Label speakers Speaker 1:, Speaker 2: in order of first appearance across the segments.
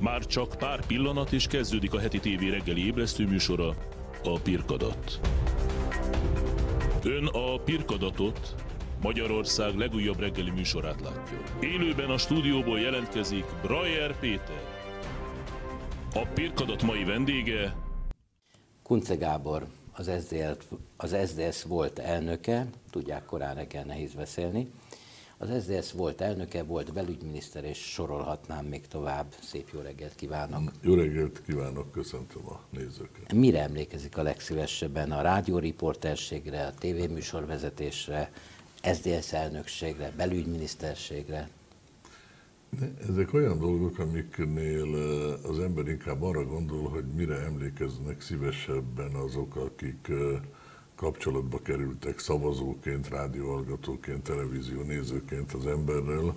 Speaker 1: Már csak pár pillanat és kezdődik a heti tévé reggeli ébresztő műsora, a Pirkadat. Ön a Pirkadatot, Magyarország legújabb reggeli műsorát látja. Élőben a stúdióból jelentkezik Brajer Péter. A Pirkadat mai vendége
Speaker 2: Kunce Gábor, az SZDSZ, az SZDSZ volt elnöke, tudják, korán reggel nehéz beszélni. Az SZDSZ volt elnöke, volt belügyminiszter, és sorolhatnám még tovább. Szép jó reggelt kívánok!
Speaker 3: Jó reggelt kívánok, köszöntöm a nézőket.
Speaker 2: Mire emlékezik a legszívesebben? A rádióriporterségre, a tévéműsorvezetésre, SZDSZ elnökségre, belügyminiszterségre?
Speaker 3: Ezek olyan dolgok, amiknél az ember inkább arra gondol, hogy mire emlékeznek szívesebben azok, akik kapcsolatba kerültek szavazóként, rádióhallgatóként, televízió nézőként az emberrel.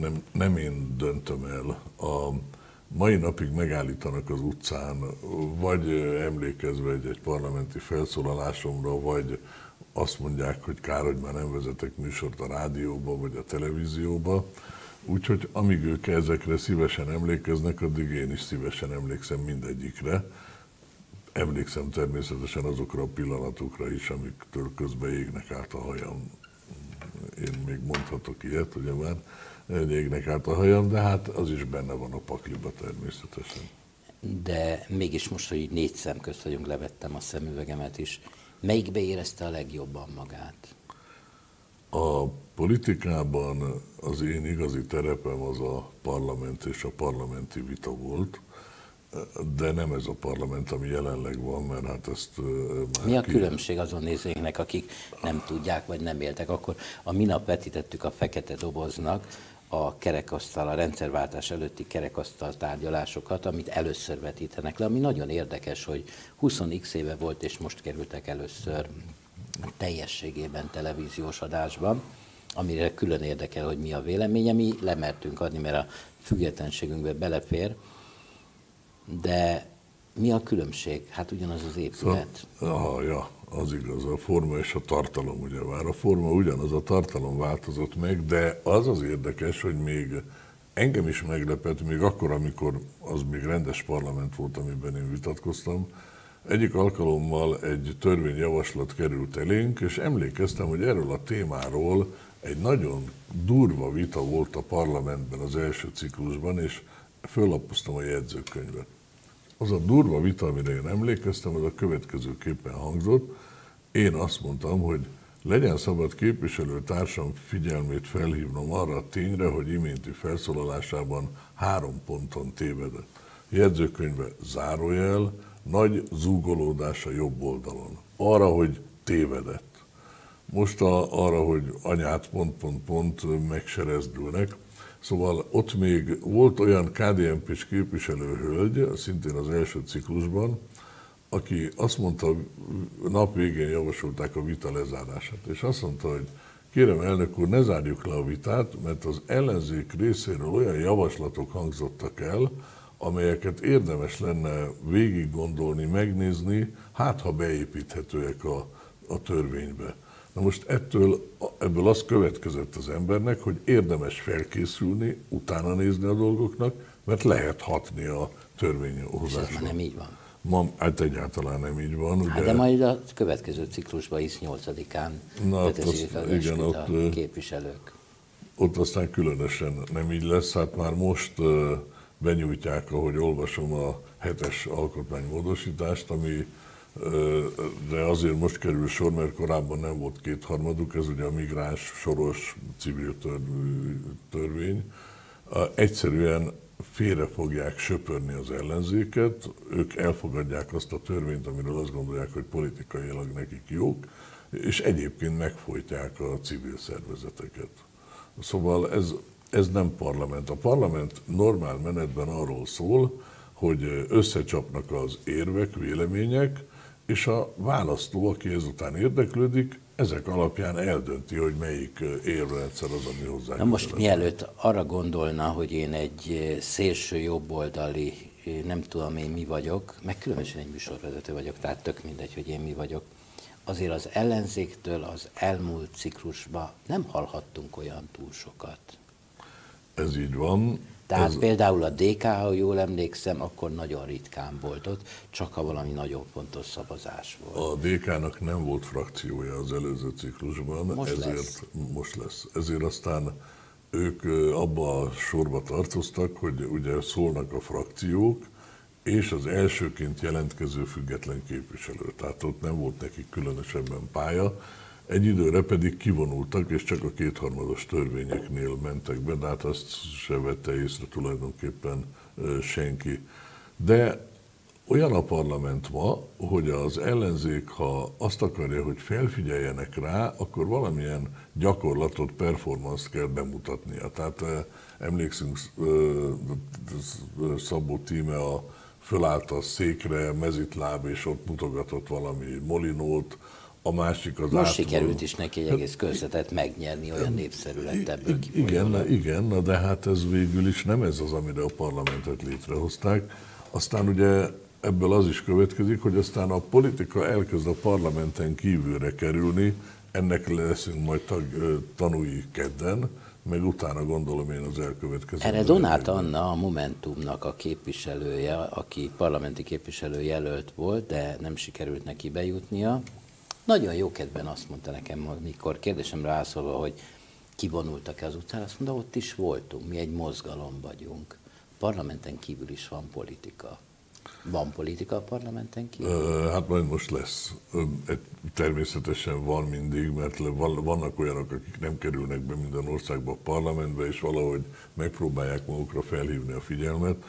Speaker 3: Nem, nem én döntöm el. A mai napig megállítanak az utcán, vagy emlékezve egy, egy parlamenti felszólalásomra, vagy azt mondják, hogy kár, hogy már nem vezetek műsort a rádióba, vagy a televízióba Úgyhogy amíg ők ezekre szívesen emlékeznek, addig én is szívesen emlékszem mindegyikre. Emlékszem természetesen azokra a pillanatokra is, amiktől közben égnek át a hajam. Én még mondhatok ilyet, ugye már égnek át a hajam, de hát az is benne van a pakliba természetesen.
Speaker 2: De mégis most, hogy négy szem közt vagyunk, levettem a szemüvegemet is. Melyikbe érezte a legjobban magát?
Speaker 3: A politikában az én igazi terepem az a parlament és a parlamenti vita volt, de nem ez a parlament, ami jelenleg van, mert hát ezt
Speaker 2: már Mi a ki... különbség azon nézőinknek, akik nem tudják, vagy nem éltek? Akkor a minap vetítettük a fekete doboznak a kerekasztal, a rendszerváltás előtti kerekasztal tárgyalásokat, amit először vetítenek le, ami nagyon érdekes, hogy 20x éve volt, és most kerültek először teljességében televíziós adásban, amire külön érdekel, hogy mi a véleménye. Mi lemertünk adni, mert a függetlenségünkbe belefér, de mi a különbség? Hát ugyanaz az épület.
Speaker 3: Szóval, aha, ja, az igaz, a forma és a tartalom ugye már. A forma ugyanaz, a tartalom változott meg, de az az érdekes, hogy még engem is meglepett, még akkor, amikor az még rendes parlament volt, amiben én vitatkoztam, egyik alkalommal egy törvényjavaslat került elénk, és emlékeztem, hogy erről a témáról egy nagyon durva vita volt a parlamentben az első ciklusban, és föllapoztam a jegyzőkönyvet. Az a durva vita, amire én emlékeztem, az a következőképpen hangzott. Én azt mondtam, hogy legyen szabad képviselőtársam figyelmét felhívnom arra a tényre, hogy iménti felszólalásában három ponton tévedett. Jegyzőkönyve zárójel, nagy zúgolódás a jobb oldalon. Arra, hogy tévedett. Most a, arra, hogy anyát pont-pont-pont megserezdülnek. Szóval ott még volt olyan KDNP-s képviselőhölgy, szintén az első ciklusban, aki azt mondta, nap végén javasolták a vita lezárását, és azt mondta, hogy kérem elnök úr, ne zárjuk le a vitát, mert az ellenzék részéről olyan javaslatok hangzottak el, amelyeket érdemes lenne végig gondolni, megnézni, hát ha beépíthetőek a, a törvénybe. Na most ettől, ebből az következett az embernek, hogy érdemes felkészülni, utána nézni a dolgoknak, mert lehet hatni a törvényhozásra. És
Speaker 2: ez már nem így van.
Speaker 3: Ma, hát egyáltalán nem így van.
Speaker 2: Hát de majd a következő ciklusban is 8-án Na, hát az, igen, ott, a képviselők.
Speaker 3: Ott aztán különösen nem így lesz. Hát már most benyújtják, ahogy olvasom, a hetes alkotmánymódosítást, ami de azért most kerül sor, mert korábban nem volt kétharmaduk, ez ugye a migráns soros civil törvény. Egyszerűen félre fogják söpörni az ellenzéket, ők elfogadják azt a törvényt, amiről azt gondolják, hogy politikailag nekik jók, és egyébként megfojtják a civil szervezeteket. Szóval ez, ez nem parlament. A parlament normál menetben arról szól, hogy összecsapnak az érvek, vélemények, és a választó, aki ezután érdeklődik, ezek alapján eldönti, hogy melyik érrendszer az, ami hozzá.
Speaker 2: Na most mielőtt arra gondolna, hogy én egy szélső jobboldali, nem tudom én mi vagyok, meg különösen egy műsorvezető vagyok, tehát tök mindegy, hogy én mi vagyok, azért az ellenzéktől az elmúlt ciklusban nem hallhattunk olyan túl sokat.
Speaker 3: Ez így van.
Speaker 2: Tehát ez... például a DK, ha jól emlékszem, akkor nagyon ritkán volt ott, csak ha valami nagyon fontos szavazás volt.
Speaker 3: A DK-nak nem volt frakciója az előző ciklusban,
Speaker 2: most
Speaker 3: ezért
Speaker 2: lesz.
Speaker 3: most lesz. Ezért aztán ők abba a sorba tartoztak, hogy ugye szólnak a frakciók, és az elsőként jelentkező független képviselő. Tehát ott nem volt nekik különösebben pálya, egy időre pedig kivonultak, és csak a kétharmados törvényeknél mentek be, de hát azt se vette észre tulajdonképpen senki. De olyan a parlament ma, hogy az ellenzék, ha azt akarja, hogy felfigyeljenek rá, akkor valamilyen gyakorlatot, performance kell bemutatnia. Tehát emlékszünk, Szabó Tíme a fölállt a székre, mezitláb, és ott mutogatott valami molinót, a másik az
Speaker 2: Most átról. sikerült is neki egy egész körzetet megnyerni, olyan népszerű lett ebből
Speaker 3: Igen, igen, na de hát ez végül is nem ez az, amire a parlamentet létrehozták. Aztán ugye ebből az is következik, hogy aztán a politika elkezd a parlamenten kívülre kerülni, ennek leszünk majd tag, tanúi kedden, meg utána gondolom én az elkövetkező.
Speaker 2: Erre Donát Anna, a Momentumnak a képviselője, aki parlamenti képviselő jelölt volt, de nem sikerült neki bejutnia, nagyon jó kedven azt mondta nekem, mikor kérdésemre rászólva, hogy kivonultak-e az utcára, azt mondta, ott is voltunk, mi egy mozgalom vagyunk. Parlamenten kívül is van politika. Van politika a parlamenten kívül?
Speaker 3: Hát majd most lesz. Természetesen van mindig, mert vannak olyanok, akik nem kerülnek be minden országba a parlamentbe, és valahogy megpróbálják magukra felhívni a figyelmet.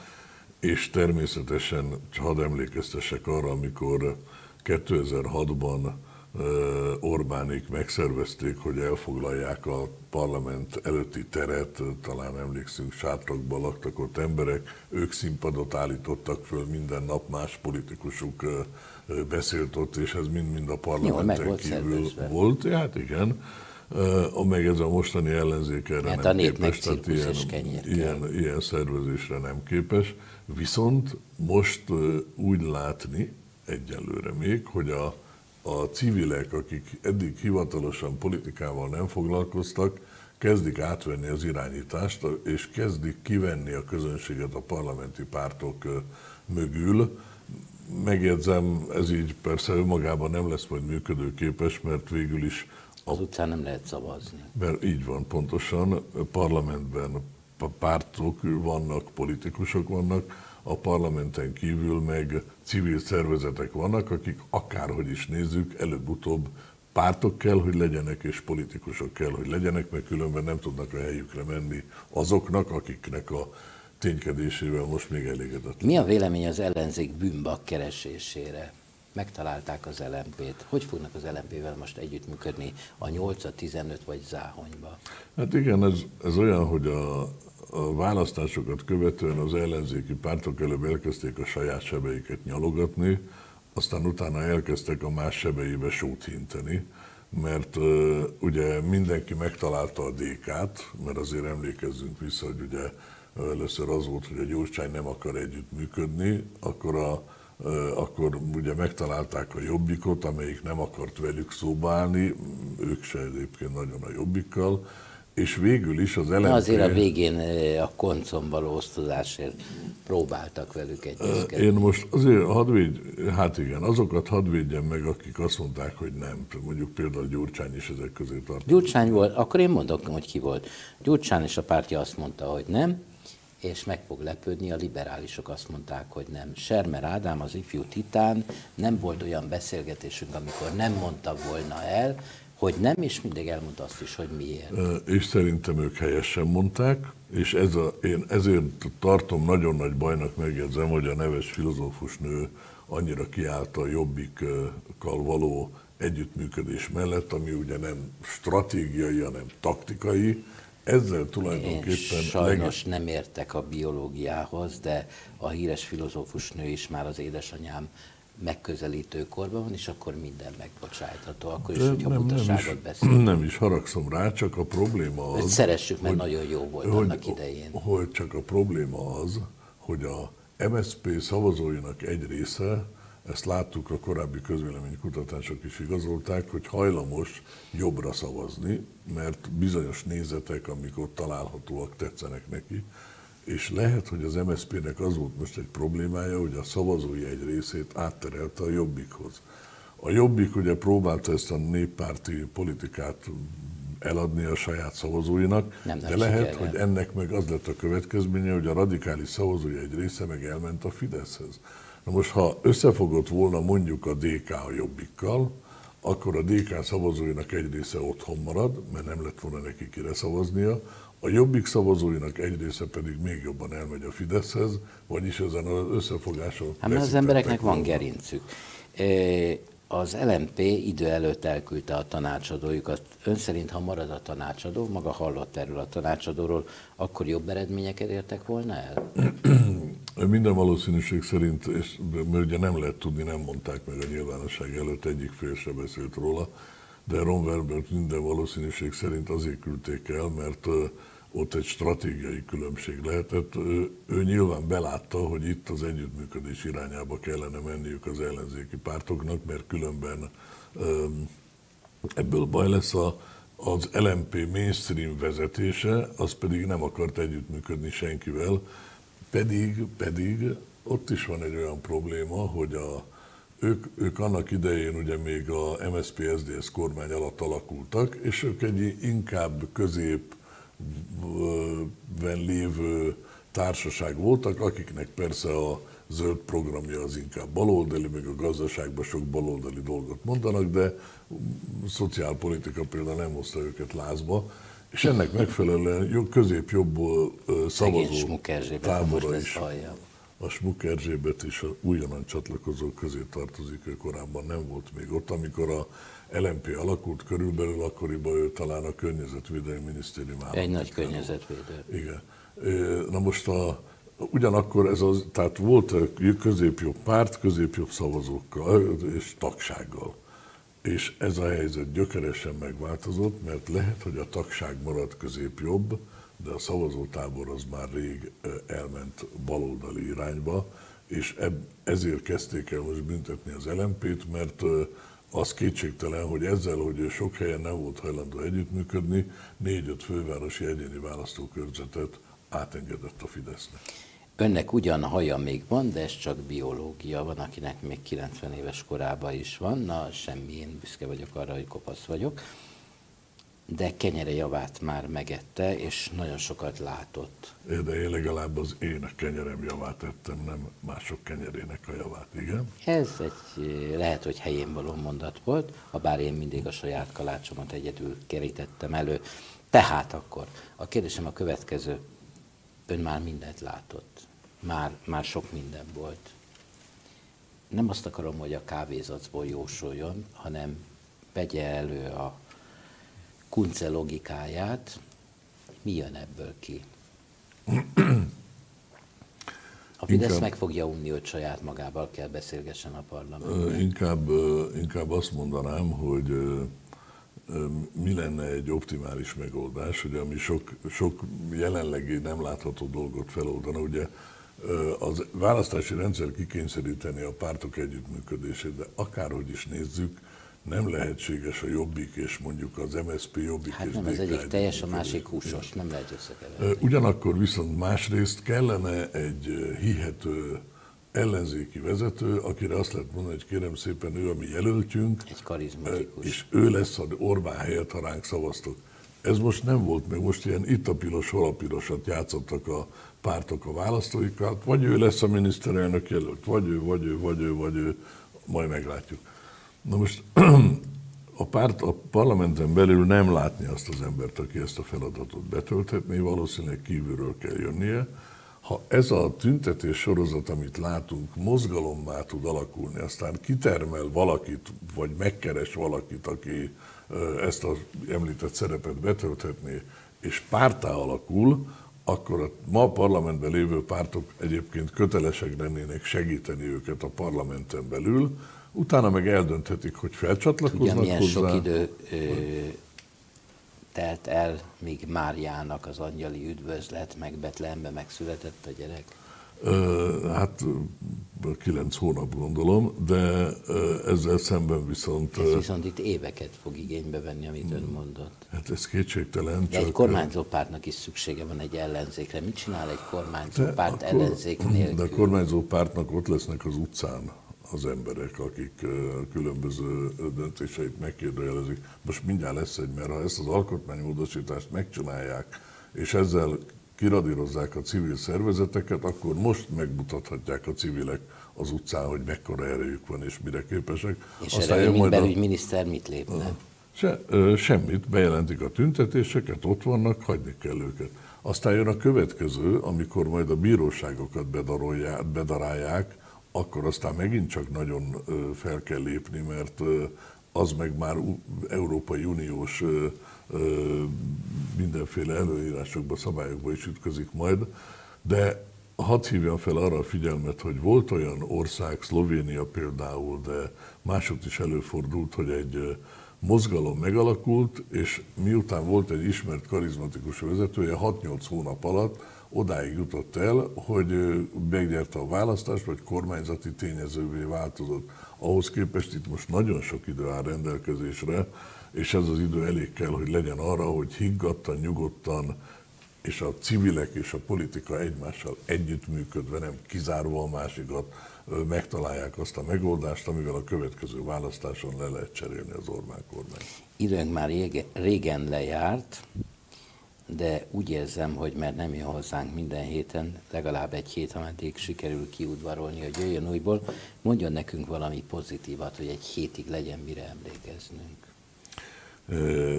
Speaker 3: És természetesen, hadd emlékeztessek arra, amikor 2006-ban Orbánik megszervezték, hogy elfoglalják a parlament előtti teret, talán emlékszünk, sátrakban laktak ott emberek, ők színpadot állítottak föl, minden nap más politikusuk beszélt ott, és ez mind-mind a parlamenten Jó, kívül
Speaker 2: szervezve.
Speaker 3: volt. Hát igen, a meg ez a mostani ellenzék erre
Speaker 2: hát
Speaker 3: nem
Speaker 2: a
Speaker 3: képes,
Speaker 2: tehát
Speaker 3: ilyen, ilyen, ilyen szervezésre nem képes. Viszont most úgy látni, egyelőre még, hogy a a civilek, akik eddig hivatalosan politikával nem foglalkoztak, kezdik átvenni az irányítást, és kezdik kivenni a közönséget a parlamenti pártok mögül. Megjegyzem, ez így persze önmagában nem lesz majd működőképes, mert végül is...
Speaker 2: A, az utcán nem lehet szavazni.
Speaker 3: Mert így van, pontosan. Parlamentben pártok vannak, politikusok vannak, a parlamenten kívül meg civil szervezetek vannak, akik akárhogy is nézzük, előbb-utóbb pártok kell, hogy legyenek, és politikusok kell, hogy legyenek, mert különben nem tudnak a helyükre menni azoknak, akiknek a ténykedésével most még elégedett.
Speaker 2: Mi a vélemény az ellenzék bűnbak keresésére? Megtalálták az LMP-t. Hogy fognak az LMP-vel most együttműködni a 8, a 15 vagy Záhonyba?
Speaker 3: Hát igen, ez, ez olyan, hogy a, választásokat követően az ellenzéki pártok előbb elkezdték a saját sebeiket nyalogatni, aztán utána elkezdtek a más sebeibe sót hinteni, mert uh, ugye mindenki megtalálta a DK-t, mert azért emlékezzünk vissza, hogy ugye először az volt, hogy a Gyurcsány nem akar együttműködni, akkor a akkor ugye megtalálták a jobbikot, amelyik nem akart velük szóba állni, ők se egyébként nagyon a jobbikkal, és végül is az LMP...
Speaker 2: Azért a végén a koncon való osztozásért próbáltak velük egyezkedni.
Speaker 3: Én most azért hadd védj, hát igen, azokat hadd védjem meg, akik azt mondták, hogy nem. Mondjuk például Gyurcsány is ezek közé tartozik.
Speaker 2: Gyurcsány volt, akkor én mondok, hogy ki volt. Gyurcsány és a pártja azt mondta, hogy nem, és meg fog lepődni, a liberálisok azt mondták, hogy nem. Sermer Ádám, az ifjú titán, nem volt olyan beszélgetésünk, amikor nem mondta volna el, hogy nem, és mindig elmondta azt is, hogy miért.
Speaker 3: És szerintem ők helyesen mondták, és ez a, én ezért tartom nagyon nagy bajnak, megjegyzem, hogy a neves filozófus nő annyira kiállt a jobbikkal való együttműködés mellett, ami ugye nem stratégiai, hanem taktikai, ezzel tulajdonképpen... Én
Speaker 2: sajnos leg... nem értek a biológiához, de a híres filozófus nő is már az édesanyám megközelítő korban van, és akkor minden megbocsájtható, akkor is, hogyha nem, nem is, beszél.
Speaker 3: Nem is haragszom rá, csak a probléma az... Őt
Speaker 2: szeressük, mert hogy, nagyon jó volt hogy, annak idején.
Speaker 3: Hogy csak a probléma az, hogy a MSZP szavazóinak egy része, ezt láttuk, a korábbi közvéleménykutatások is igazolták, hogy hajlamos jobbra szavazni, mert bizonyos nézetek, amik ott találhatóak, tetszenek neki, és lehet, hogy az MSZP-nek az volt most egy problémája, hogy a szavazói egy részét átterelte a Jobbikhoz. A Jobbik ugye próbálta ezt a néppárti politikát eladni a saját szavazóinak, nem, nem de lehet, sikerül. hogy ennek meg az lett a következménye, hogy a radikális szavazói egy része meg elment a Fideszhez. Na most, ha összefogott volna mondjuk a DK a Jobbikkal, akkor a DK szavazóinak egy része otthon marad, mert nem lett volna neki kire szavaznia, a Jobbik szavazóinak egy része pedig még jobban elmegy a Fideszhez, vagyis ezen az összefogáson...
Speaker 2: Hát az embereknek van gerincük. Az LMP idő előtt elküldte a tanácsadójukat. Ön szerint, ha marad a tanácsadó, maga hallott erről a tanácsadóról, akkor jobb eredményeket értek volna el?
Speaker 3: Minden valószínűség szerint, és mert ugye nem lehet tudni, nem mondták meg a nyilvánosság előtt, egyik fél se beszélt róla, de Ron Werbert minden valószínűség szerint azért küldték el, mert ott egy stratégiai különbség lehetett. Ő, ő nyilván belátta, hogy itt az együttműködés irányába kellene menniük az ellenzéki pártoknak, mert különben ebből baj lesz a, az LMP mainstream vezetése, az pedig nem akart együttműködni senkivel, pedig, pedig ott is van egy olyan probléma, hogy a, ők, ők annak idején ugye még a MSZP-SZDSZ kormány alatt alakultak, és ők egy inkább közép lévő társaság voltak, akiknek persze a zöld programja az inkább baloldali, meg a gazdaságban sok baloldali dolgot mondanak, de szociálpolitika például nem hozta őket lázba, és ennek megfelelően közép-jobbból szavazó tábora is. A Smuk Erzsébet is a újonnan csatlakozók közé tartozik, ő korábban nem volt még ott, amikor a LMP alakult körülbelül, akkoriban ő talán a Környezetvédelmi Minisztérium
Speaker 2: Egy nagy környezetvédő.
Speaker 3: Igen. Na most a, ugyanakkor ez az, tehát volt középjobb párt, középjobb szavazókkal és tagsággal. És ez a helyzet gyökeresen megváltozott, mert lehet, hogy a tagság marad középjobb, de a szavazótábor az már rég elment baloldali irányba, és ezért kezdték el most büntetni az LMP-t, mert az kétségtelen, hogy ezzel, hogy sok helyen nem volt hajlandó együttműködni, négy-öt fővárosi egyéni választókörzetet átengedett a Fidesznek.
Speaker 2: Önnek ugyan haja még van, de ez csak biológia. Van, akinek még 90 éves korában is van. Na, semmi, én büszke vagyok arra, hogy kopasz vagyok de kenyere javát már megette, és nagyon sokat látott.
Speaker 3: De én legalább az én kenyerem javát ettem, nem mások kenyerének a javát, igen?
Speaker 2: Ez egy, lehet, hogy helyén való mondat volt, ha bár én mindig a saját kalácsomat egyedül kerítettem elő. Tehát akkor a kérdésem a következő. Ön már mindent látott. Már, már sok minden volt. Nem azt akarom, hogy a kávézacból jósoljon, hanem vegye elő a Kunce logikáját, mi jön ebből ki? A Fidesz inkább, meg fogja unni, hogy saját magával kell beszélgessen a parlamentben.
Speaker 3: Inkább, inkább azt mondanám, hogy mi lenne egy optimális megoldás, hogy ami sok, sok jelenlegi nem látható dolgot feloldana, ugye az választási rendszer kikényszeríteni a pártok együttműködését, de akárhogy is nézzük, nem lehetséges a Jobbik és mondjuk az MSZP Jobbik
Speaker 2: hát
Speaker 3: és
Speaker 2: nem,
Speaker 3: az
Speaker 2: egyik teljes, a másik húsos, nem lehet összekeverni.
Speaker 3: Ugyanakkor viszont másrészt kellene egy hihető ellenzéki vezető, akire azt lehet mondani, hogy kérem szépen ő a mi jelöltjünk,
Speaker 2: egy karizmatikus.
Speaker 3: és ő lesz az Orbán helyett, ha ránk szavaztok. Ez most nem volt meg, most ilyen itt a piros, hol a pirosat játszottak a pártok a választóikat, vagy ő lesz a miniszterelnök jelölt, vagy ő, vagy ő, vagy ő, vagy ő, majd meglátjuk. Na most a párt a parlamenten belül nem látni azt az embert, aki ezt a feladatot betölthetné, valószínűleg kívülről kell jönnie. Ha ez a tüntetés sorozat, amit látunk, mozgalommá tud alakulni, aztán kitermel valakit, vagy megkeres valakit, aki ezt az említett szerepet betölthetné, és pártá alakul, akkor a ma parlamentben lévő pártok egyébként kötelesek lennének segíteni őket a parlamenten belül, utána meg eldönthetik, hogy felcsatlakoznak Tudja, milyen hozzá.
Speaker 2: sok idő ö, telt el, míg Máriának az angyali üdvözlet, meg Betlehembe megszületett a gyerek?
Speaker 3: Ö, hát kilenc hónap gondolom, de ezzel szemben viszont...
Speaker 2: Ez viszont itt éveket fog igénybe venni, amit ön mondott.
Speaker 3: Hát ez kétségtelen.
Speaker 2: De egy kormányzó pártnak is szüksége van egy ellenzékre. Mit csinál egy kormányzó párt ellenzék nélkül?
Speaker 3: De a kormányzó pártnak ott lesznek az utcán az emberek, akik különböző döntéseit megkérdőjelezik. Most mindjárt lesz egy, mert ha ezt az alkotmánymódosítást megcsinálják, és ezzel kiradírozzák a civil szervezeteket, akkor most megmutathatják a civilek az utcán, hogy mekkora erejük van és mire képesek.
Speaker 2: És Aztán erre a belügyminiszter mit lépne?
Speaker 3: Se, semmit, bejelentik a tüntetéseket, ott vannak, hagyni kell őket. Aztán jön a következő, amikor majd a bíróságokat bedarálják, akkor aztán megint csak nagyon fel kell lépni, mert az meg már Európai Uniós mindenféle előírásokba, szabályokba is ütközik majd, de hadd hívjam fel arra a figyelmet, hogy volt olyan ország, Szlovénia például, de mások is előfordult, hogy egy mozgalom megalakult, és miután volt egy ismert karizmatikus vezetője, 6-8 hónap alatt odáig jutott el, hogy megnyerte a választást, vagy kormányzati tényezővé változott. Ahhoz képest itt most nagyon sok idő áll rendelkezésre, és ez az idő elég kell, hogy legyen arra, hogy higgadtan, nyugodtan, és a civilek és a politika egymással együttműködve, nem kizárva a másikat, megtalálják azt a megoldást, amivel a következő választáson le lehet cserélni az Orbán kormány.
Speaker 2: Időnk már régen lejárt, de úgy érzem, hogy mert nem jön hozzánk minden héten, legalább egy hét, ameddig sikerül kiudvarolni, hogy jöjjön újból, mondjon nekünk valami pozitívat, hogy egy hétig legyen mire emlékeznünk.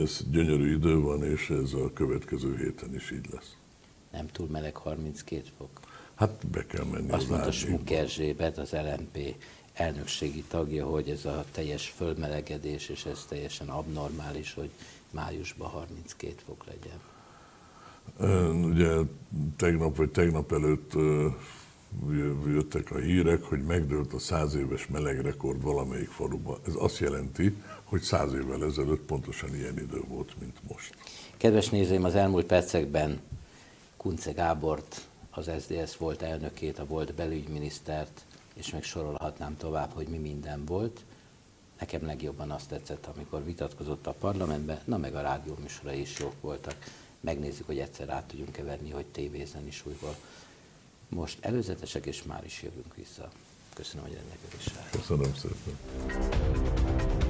Speaker 3: Ez gyönyörű idő van, és ez a következő héten is így lesz.
Speaker 2: Nem túl meleg 32 fok?
Speaker 3: Hát be kell menni
Speaker 2: Azt az mondta Smuk Erzsébet, az LMP elnökségi tagja, hogy ez a teljes fölmelegedés, és ez teljesen abnormális, hogy májusban 32 fok legyen.
Speaker 3: Ugye tegnap vagy tegnap előtt jöttek a hírek, hogy megdőlt a száz éves melegrekord valamelyik faluban. Ez azt jelenti, hogy száz évvel ezelőtt pontosan ilyen idő volt, mint most.
Speaker 2: Kedves nézőim, az elmúlt percekben Kunce Gábort, az SDS volt elnökét, a volt belügyminisztert, és meg sorolhatnám tovább, hogy mi minden volt. Nekem legjobban azt tetszett, amikor vitatkozott a parlamentben, na meg a rádió műsorai is jók voltak. Megnézzük, hogy egyszer át tudjunk keverni, hogy tévézen is újból. Most előzetesek, és már is jövünk vissza. Köszönöm, hogy rendelkezésre
Speaker 3: Köszönöm szépen.